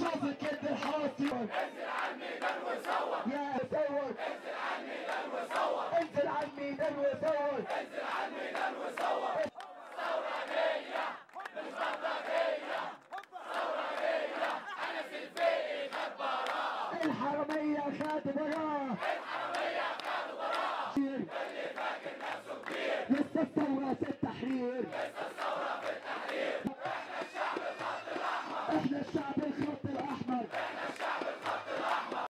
شوف الكلب الحراسي انزل على الميدان وصور يا صور انزل على الميدان وصور انزل على الميدان وصور انزل على الميدان وصور ثورة جاية مش بلطجية ثورة جاية أنا الفقي خد براءة. الحرمية خد براءة الحرمية خد براءة اللي فاكر نفسه كبير لسه الثورة في التحرير. لسه الثورة في التحرير. إحنا الشعب الأحمر إحنا الشعب